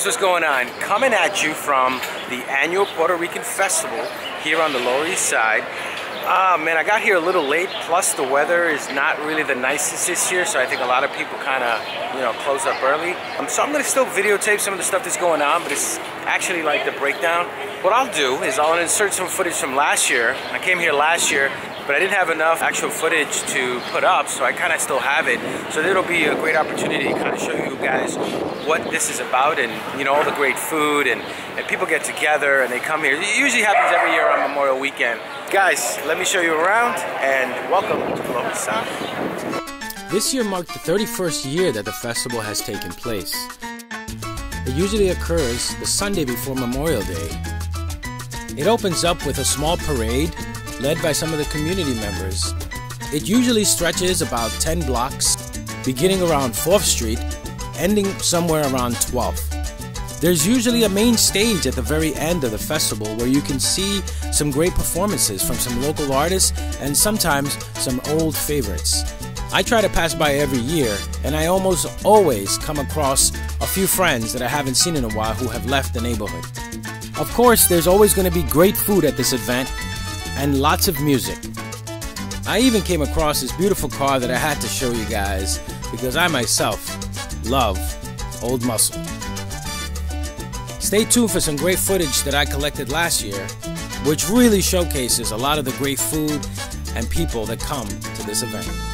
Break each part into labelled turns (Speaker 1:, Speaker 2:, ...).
Speaker 1: guys, what's going on? Coming at you from the annual Puerto Rican Festival here on the Lower East Side. Ah, man, I got here a little late, plus the weather is not really the nicest this year, so I think a lot of people kind of, you know, close up early. Um, so I'm going to still videotape some of the stuff that's going on, but it's actually like the breakdown. What I'll do is I'll insert some footage from last year. I came here last year, but I didn't have enough actual footage to put up, so I kind of still have it. So it'll be a great opportunity to kind of show you guys what this is about and, you know, all the great food and, and people get together and they come here. It usually happens every year on Memorial Weekend. Guys, let me show you around and welcome to Side.
Speaker 2: This year marked the 31st year that the festival has taken place. It usually occurs the Sunday before Memorial Day. It opens up with a small parade led by some of the community members. It usually stretches about 10 blocks, beginning around 4th Street, ending somewhere around 12. There's usually a main stage at the very end of the festival where you can see some great performances from some local artists and sometimes some old favorites. I try to pass by every year, and I almost always come across a few friends that I haven't seen in a while who have left the neighborhood. Of course, there's always going to be great food at this event and lots of music. I even came across this beautiful car that I had to show you guys because I myself love Old Muscle. Stay tuned for some great footage that I collected last year, which really showcases a lot of the great food and people that come to this event.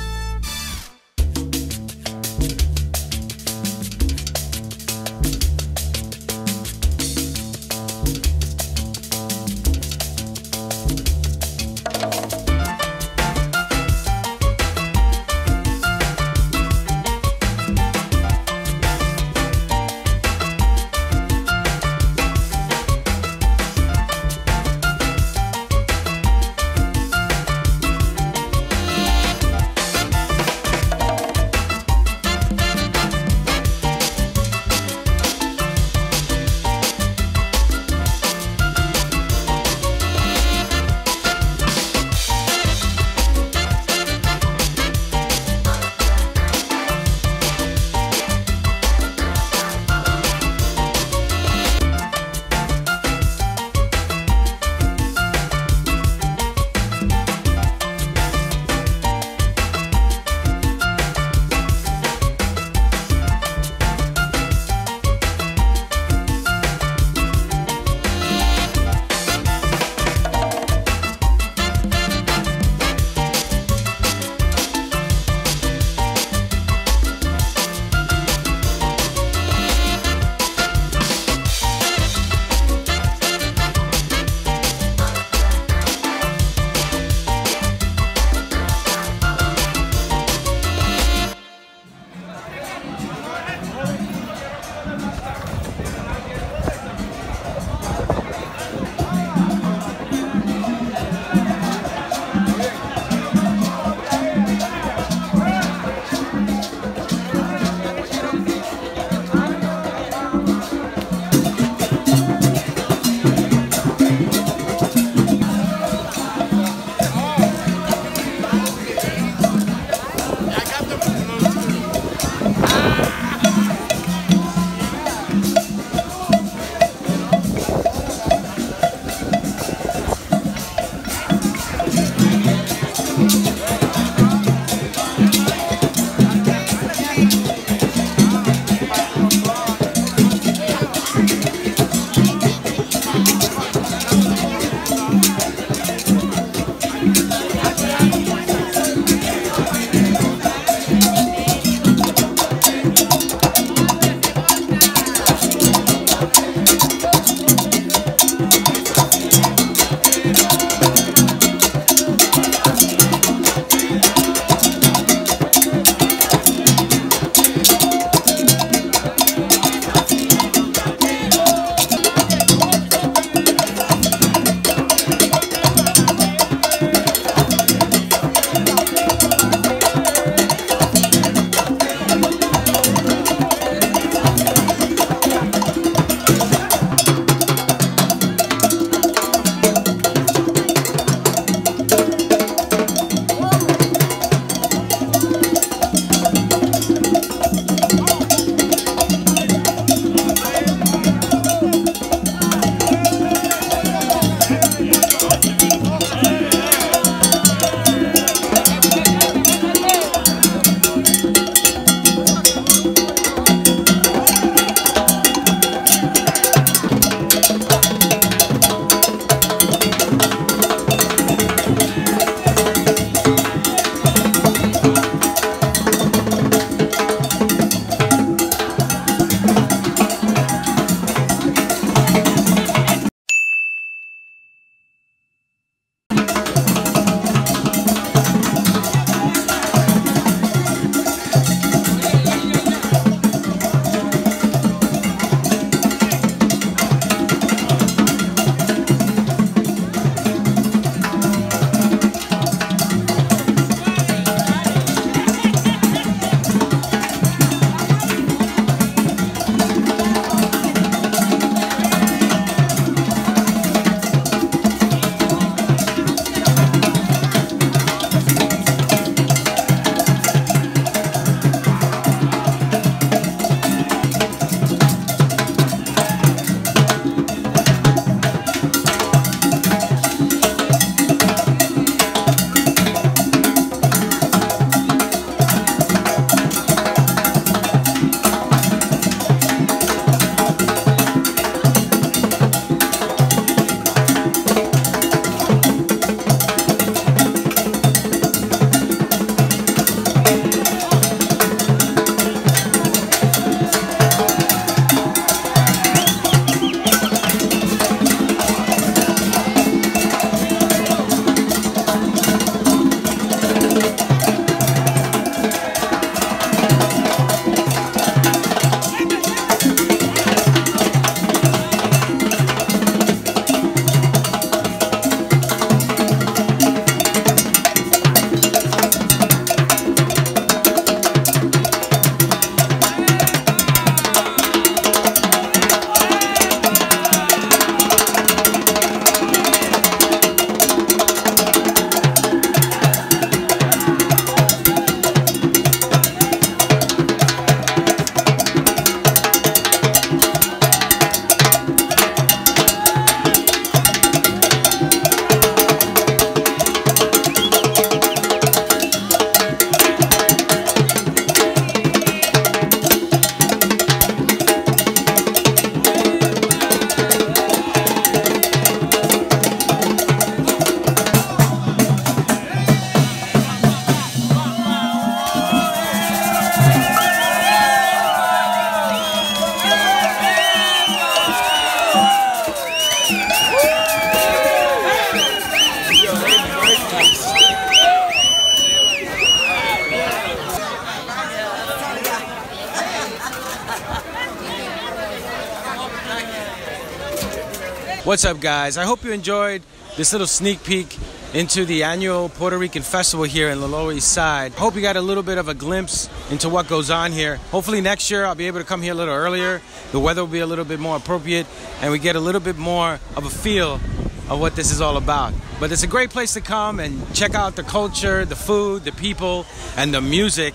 Speaker 2: What's up, guys? I hope you enjoyed this little sneak peek into the annual Puerto Rican Festival here in the Lower East Side. Hope you got a little bit of a glimpse into what goes on here. Hopefully, next year I'll be able to come here a little earlier. The weather will be a little bit more appropriate, and we get a little bit more of a feel of what this is all about. But it's a great place to come and check out the culture, the food, the people, and the music.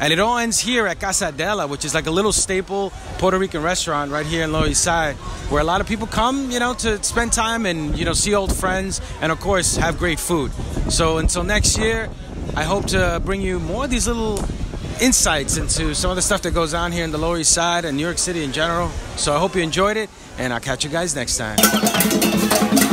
Speaker 2: And it all ends here at Casa Adela, which is like a little staple Puerto Rican restaurant right here in Lower East Side, where a lot of people come, you know, to spend time and, you know, see old friends and, of course, have great food. So until next year, I hope to bring you more of these little insights into some of the stuff that goes on here in the Lower East Side and New York City in general. So I hope you enjoyed it, and I'll catch you guys next time.